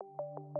you